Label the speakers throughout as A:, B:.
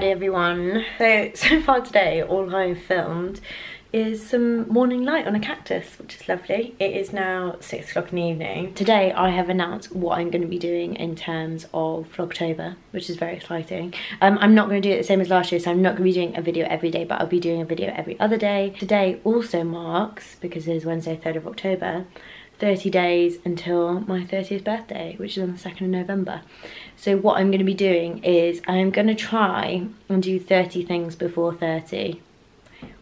A: Friday everyone. So, so far today all I've filmed is some morning light on a cactus, which is lovely. It is now six o'clock in the evening. Today I have announced what I'm going to be doing in terms of Vlogtober, which is very exciting. Um, I'm not going to do it the same as last year, so I'm not going to be doing a video every day, but I'll be doing a video every other day. Today also marks, because it is Wednesday, 3rd of October, 30 days until my 30th birthday, which is on the 2nd of November. So what I'm going to be doing is I'm going to try and do 30 things before 30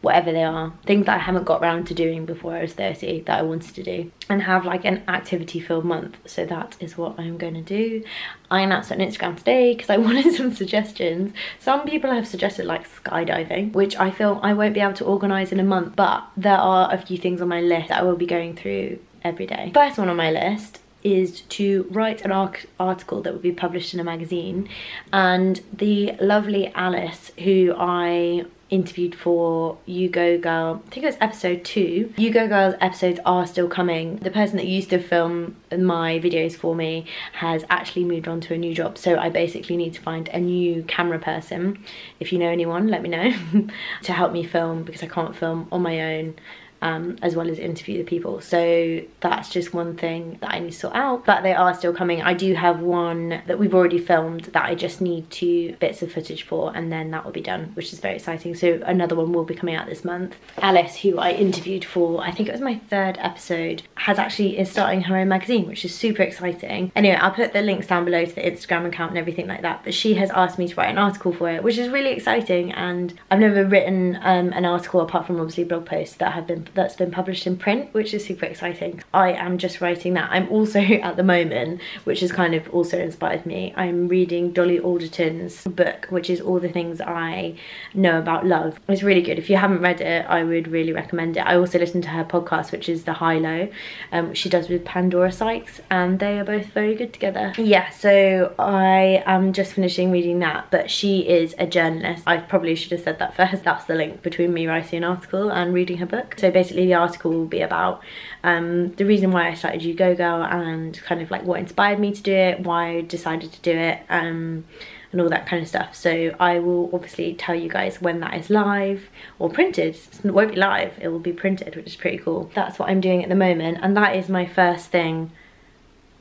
A: whatever they are things that i haven't got around to doing before i was 30 that i wanted to do and have like an activity filled month. So that is what i'm going to do. I announced on instagram today because i wanted some suggestions. Some people have suggested like skydiving which i feel i won't be able to organize in a month but there are a few things on my list that i will be going through every day. First one on my list is to write an article that would be published in a magazine and the lovely Alice who I interviewed for You Go Girl, I think it was episode two. You Go Girl's episodes are still coming. The person that used to film my videos for me has actually moved on to a new job. So I basically need to find a new camera person. If you know anyone, let me know to help me film because I can't film on my own um, as well as interview the people. So that's just one thing that I need to sort out, but they are still coming. I do have one that we've already filmed that I just need two bits of footage for and then that will be done, which is very exciting. So another one will be coming out this month. Alice, who I interviewed for, I think it was my third episode, has actually is starting her own magazine, which is super exciting. Anyway, I'll put the links down below to the Instagram account and everything like that, but she has asked me to write an article for it, which is really exciting and I've never written um, an article apart from obviously blog posts that have been that's been published in print, which is super exciting. I am just writing that. I'm also at the moment, which has kind of also inspired me, I'm reading Dolly Alderton's book, which is all the things I know about love. It's really good. If you haven't read it, I would really recommend it. I also listen to her podcast, which is The High Low, um, she does with Pandora Sykes, and they are both very good together. Yeah, so I am just finishing reading that, but she is a journalist. I probably should have said that first. That's the link between me writing an article and reading her book. So basically the article will be about um, the reason why I started You Go Girl and kind of like what inspired me to do it, why I decided to do it, um, and all that kind of stuff. So I will obviously tell you guys when that is live or printed. It won't be live, it will be printed, which is pretty cool. That's what I'm doing at the moment, and that is my first thing,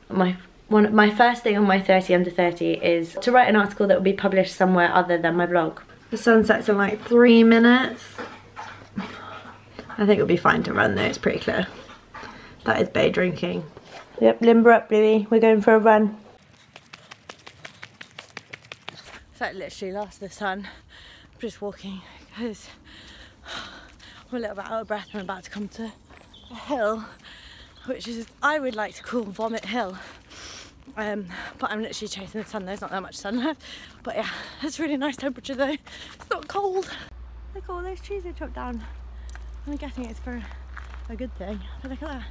A: my one my first thing on my 30 under 30 is to write an article that will be published somewhere other than my blog. The sun sets in like three minutes. I think it'll be fine to run though, it's pretty clear. That is bay drinking. Yep, limber up, Bluey. We're going for a run. It's like literally lost the sun. I'm just walking because I'm a little bit out of breath. I'm about to come to a hill, which is, I would like to call Vomit Hill. Um, but I'm literally chasing the sun. There's not that much sun left. But yeah, it's really nice temperature though. It's not cold. Look at all those trees they chopped down. I'm guessing it's for a good thing. But look at that.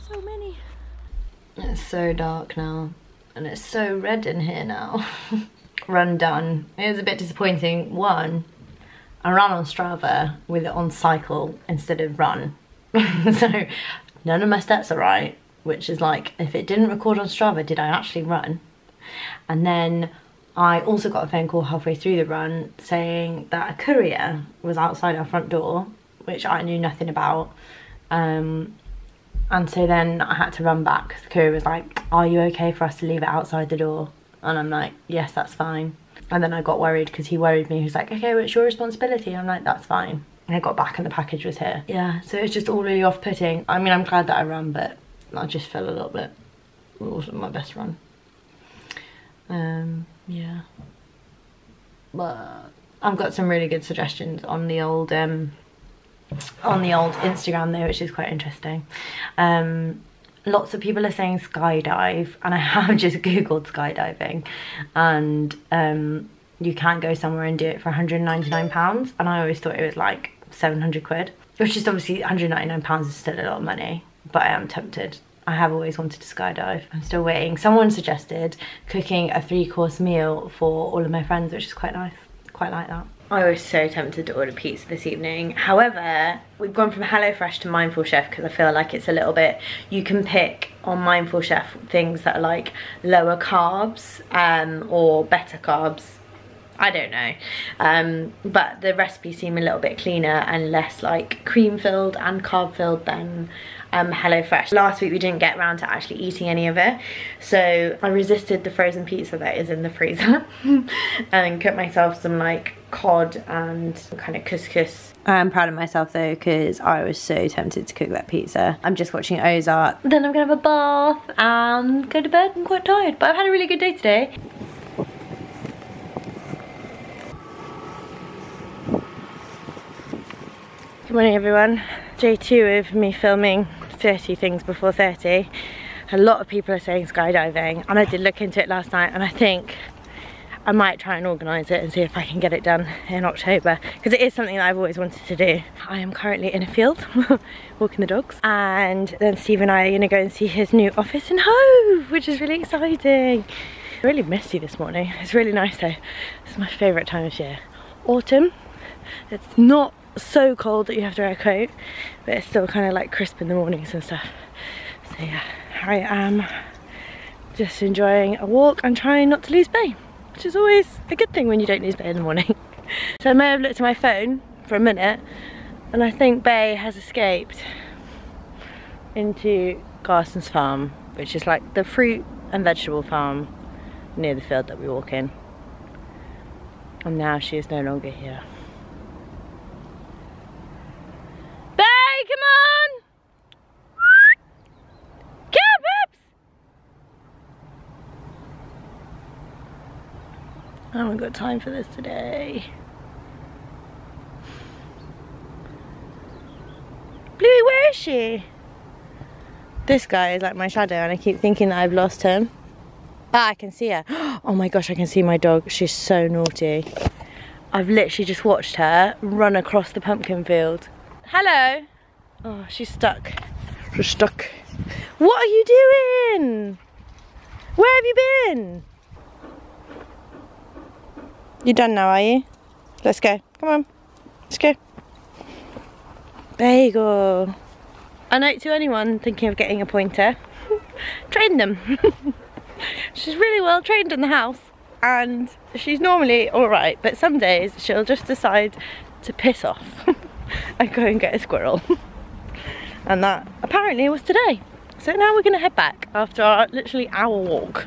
A: So many. It's so dark now. And it's so red in here now. Run done. It was a bit disappointing. One, I ran on Strava with it on cycle instead of run. so none of my steps are right, which is like, if it didn't record on Strava, did I actually run? And then I also got a phone call halfway through the run saying that a courier was outside our front door which I knew nothing about. Um, and so then I had to run back. The courier was like, are you okay for us to leave it outside the door? And I'm like, yes, that's fine. And then I got worried because he worried me. He was like, okay, well, it's your responsibility. I'm like, that's fine. And I got back and the package was here. Yeah, so it's just all really off-putting. I mean, I'm glad that I ran, but I just felt a little bit, it wasn't my best run. Um, yeah. But I've got some really good suggestions on the old um, on the old Instagram there, which is quite interesting. Um, lots of people are saying skydive, and I have just googled skydiving, and um, you can go somewhere and do it for 199 pounds, and I always thought it was like 700 quid, which is obviously 199 pounds is still a lot of money, but I am tempted. I have always wanted to skydive. I'm still waiting. Someone suggested cooking a three course meal for all of my friends, which is quite nice. Quite like that. I was so tempted to order pizza this evening. However, we've gone from HelloFresh to Mindful Chef because I feel like it's a little bit, you can pick on Mindful Chef things that are like lower carbs um, or better carbs I don't know. Um, but the recipes seem a little bit cleaner and less like cream filled and carb filled than um, HelloFresh. Last week we didn't get around to actually eating any of it. So I resisted the frozen pizza that is in the freezer and cooked myself some like cod and kind of couscous. I'm proud of myself though because I was so tempted to cook that pizza. I'm just watching Ozark. Then I'm gonna have a bath and go to bed. I'm quite tired but I've had a really good day today. Morning everyone. Day two of me filming 30 things before 30. A lot of people are saying skydiving and I did look into it last night and I think I might try and organise it and see if I can get it done in October because it is something that I've always wanted to do. I am currently in a field walking the dogs and then Steve and I are going to go and see his new office in Hove which is really exciting. Really messy this morning. It's really nice though. It's my favourite time of year. Autumn. It's not so cold that you have to wear a coat, but it's still kind of like crisp in the mornings and stuff. So yeah, I am just enjoying a walk and trying not to lose Bay, which is always a good thing when you don't lose Bay in the morning. so I may have looked at my phone for a minute and I think Bay has escaped into Garson's farm, which is like the fruit and vegetable farm near the field that we walk in. And now she is no longer here. I haven't got time for this today. Bluey, where is she? This guy is like my shadow and I keep thinking that I've lost him. Ah, I can see her. Oh my gosh, I can see my dog. She's so naughty. I've literally just watched her run across the pumpkin field. Hello. Oh, she's stuck. She's stuck. What are you doing? Where have you been? You done now, are you? Let's go. Come on. Let's go. Bagel. A note to anyone thinking of getting a pointer. Train them. she's really well trained in the house and she's normally alright but some days she'll just decide to piss off and go and get a squirrel. and that apparently was today. So now we're gonna head back after our literally hour walk.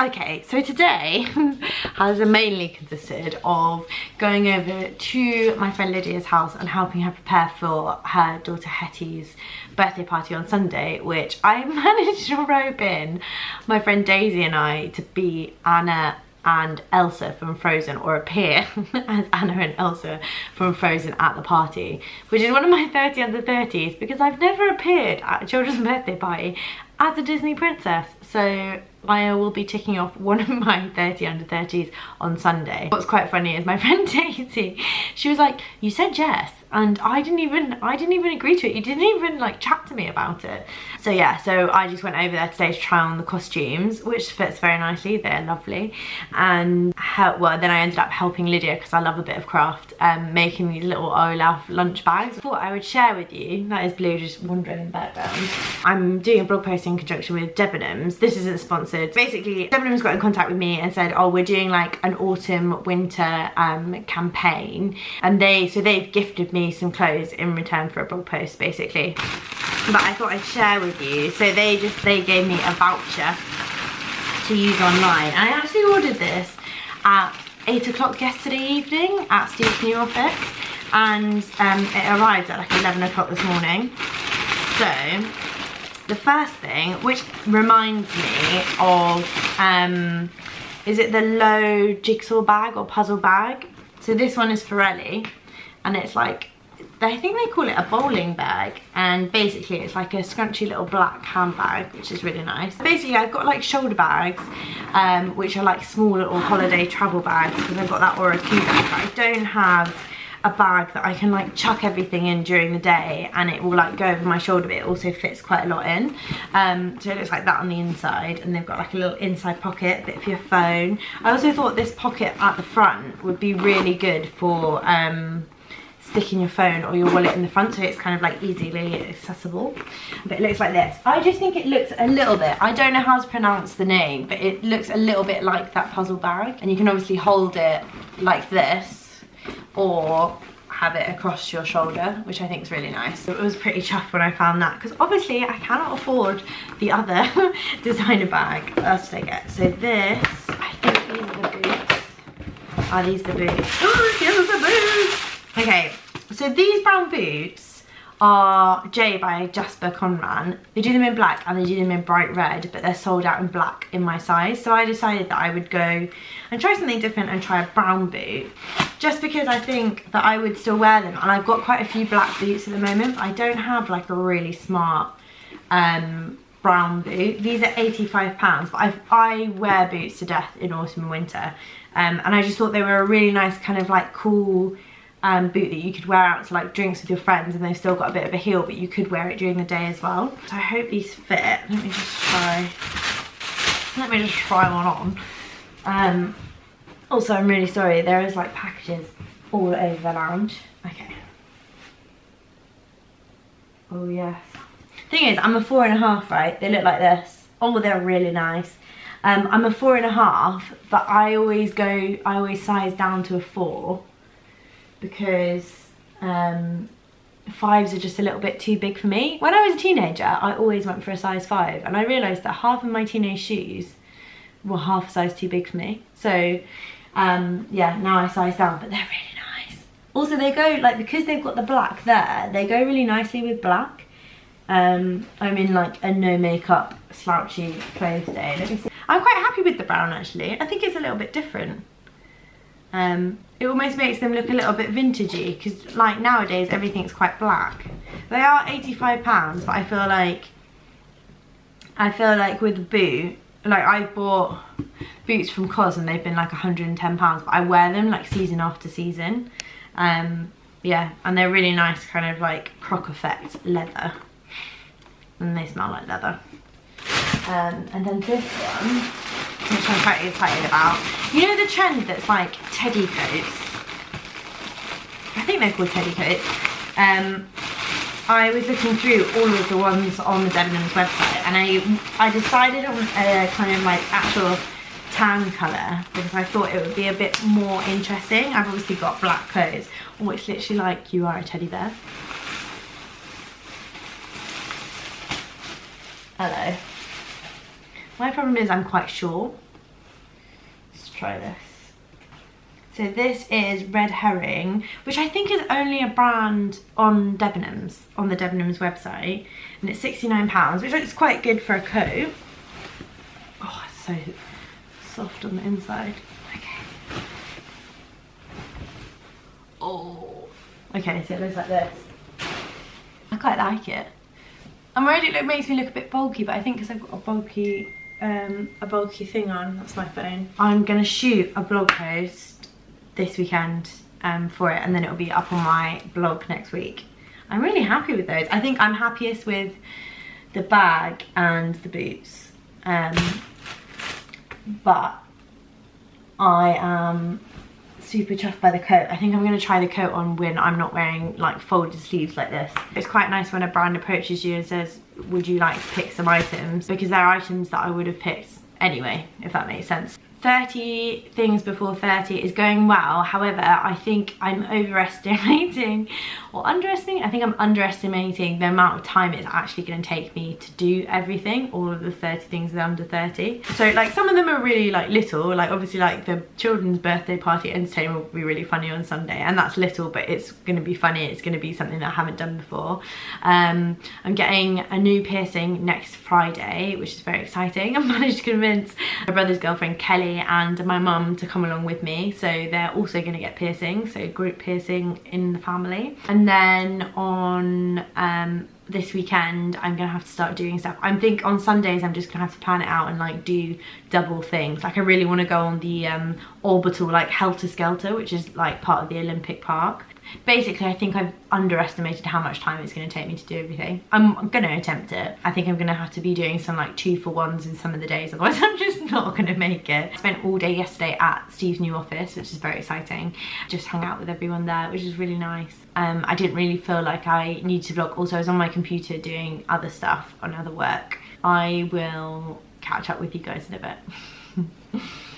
A: Okay, so today has mainly consisted of going over to my friend Lydia's house and helping her prepare for her daughter Hetty's birthday party on Sunday, which I managed to rope in my friend Daisy and I to be Anna and Elsa from Frozen or appear as Anna and Elsa from Frozen at the party which is one of my 30 under 30s because I've never appeared at a children's birthday party as a Disney princess so I will be ticking off one of my 30 under 30s on Sunday. What's quite funny is my friend Daisy, she was like, you said yes and I didn't even I didn't even agree to it. You didn't even like chat to me about it. So yeah, so I just went over there today to try on the costumes, which fits very nicely. They're lovely. And well, then I ended up helping Lydia because I love a bit of craft, um, making these little Olaf lunch bags. I thought I would share with you. That is Blue just wandering in the background. I'm doing a blog post in conjunction with Debenhams. This isn't sponsored. Basically, Debenhams got in contact with me and said, oh, we're doing like an autumn winter um, campaign. And they, so they've gifted me me some clothes in return for a blog post basically but I thought I'd share with you so they just they gave me a voucher to use online I actually ordered this at 8 o'clock yesterday evening at Steve's new office and um, it arrived at like 11 o'clock this morning so the first thing which reminds me of um, is it the Loewe jigsaw bag or puzzle bag so this one is Ellie and it's like I think they call it a bowling bag and basically it's like a scrunchy little black handbag which is really nice. Basically I've got like shoulder bags um, which are like small little holiday travel bags because I've got that Oroku bag but I don't have a bag that I can like chuck everything in during the day and it will like go over my shoulder but it also fits quite a lot in. Um, so it looks like that on the inside and they've got like a little inside pocket bit for your phone. I also thought this pocket at the front would be really good for um, sticking your phone or your wallet in the front so it's kind of like easily accessible. But it looks like this. I just think it looks a little bit i don't know how to pronounce the name but it looks a little bit like that puzzle bag. And you can obviously hold it like this or have it across your shoulder which i think is really nice. It was pretty chuffed when i found that because obviously i cannot afford the other designer bag what else i get. So this i think these are the boots. Are these the boots? Oh here's the boots! Okay, so these brown boots are J by Jasper Conran. They do them in black and they do them in bright red, but they're sold out in black in my size. So I decided that I would go and try something different and try a brown boot. Just because I think that I would still wear them. And I've got quite a few black boots at the moment, but I don't have like a really smart um, brown boot. These are £85, but i I wear boots to death in autumn and winter. Um, and I just thought they were a really nice kind of like cool um, boot that you could wear out to like drinks with your friends and they've still got a bit of a heel but you could wear it during the day as well. So I hope these fit. Let me just try, let me just try one on. Um, also I'm really sorry, there is like packages all over the lounge. Okay. Oh yes. Thing is, I'm a four and a half, right? They look like this. Oh, they're really nice. Um, I'm a four and a half, but I always go, I always size down to a four because um, fives are just a little bit too big for me. When I was a teenager, I always went for a size five and I realised that half of my teenage shoes were half a size too big for me. So um, yeah, now I size down, but they're really nice. Also they go, like because they've got the black there, they go really nicely with black. Um, I'm in like a no makeup slouchy clothes day. I'm quite happy with the brown actually. I think it's a little bit different. Um, it almost makes them look a little bit vintagey because like nowadays everything's quite black. They are £85 but I feel like I feel like with boot like I've bought boots from COS and they've been like £110 but I wear them like season after season. Um, yeah and they're really nice kind of like croc effect leather and they smell like leather. Um, and then this one which I'm quite excited about. You know the trend that's like teddy coats? I think they're called teddy coats. Um, I was looking through all of the ones on the Debenhams website and I, I decided on a kind of like actual tan colour because I thought it would be a bit more interesting. I've obviously got black clothes. which literally like you are a teddy bear. Hello. My problem is I'm quite short. Let's try this. So this is Red Herring, which I think is only a brand on Debenhams, on the Debenhams website. And it's £69, which is quite good for a coat. Oh, it's so soft on the inside. Okay. Oh. Okay, so it looks like this. I quite like it. I'm worried it makes me look a bit bulky, but I think because I've got a bulky um, a bulky thing on. That's my phone. I'm going to shoot a blog post this weekend um, for it and then it'll be up on my blog next week. I'm really happy with those. I think I'm happiest with the bag and the boots. Um, but I am super chuffed by the coat. I think I'm going to try the coat on when I'm not wearing like folded sleeves like this. It's quite nice when a brand approaches you and says, would you like to pick some items? Because they're items that I would have picked anyway, if that makes sense. 30 things before 30 is going well. However, I think I'm overestimating or underestimating. I think I'm underestimating the amount of time it's actually going to take me to do everything. All of the 30 things are under 30. So like some of them are really like little. Like obviously like the children's birthday party entertainment will be really funny on Sunday. And that's little, but it's going to be funny. It's going to be something that I haven't done before. Um, I'm getting a new piercing next Friday, which is very exciting. I managed to convince my brother's girlfriend Kelly and my mum to come along with me. So they're also going to get piercing so group piercing in the family. And then on um, this weekend I'm gonna have to start doing stuff. I think on Sundays I'm just gonna have to plan it out and like do double things. Like I really wanna go on the um, orbital like Helter Skelter which is like part of the Olympic Park basically I think I've underestimated how much time it's going to take me to do everything. I'm going to attempt it. I think I'm going to have to be doing some like two for ones in some of the days otherwise I'm just not going to make it. I spent all day yesterday at Steve's new office which is very exciting. Just hung out with everyone there which is really nice. Um, I didn't really feel like I needed to vlog. Also, I was on my computer doing other stuff on other work. I will catch up with you guys in a bit.